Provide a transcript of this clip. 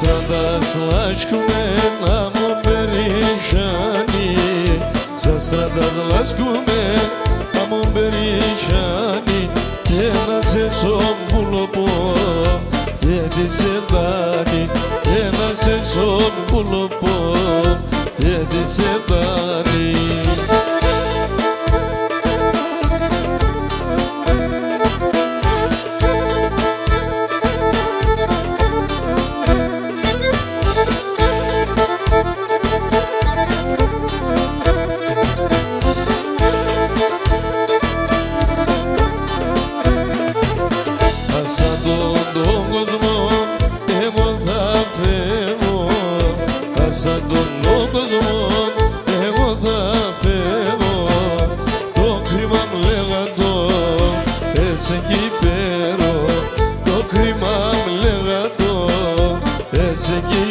Zastra slač kumena mu perišani Zastra slač kumena mu perišani Ena se som bulopo de sevdani Ena se som bulopo de sevdani σαν τον κόσμο εγώ θα φεύγω. Το κρίμα μου λέγατο έτσι εκεί πέρα. Το κρίμα μου λέγατο έτσι εκεί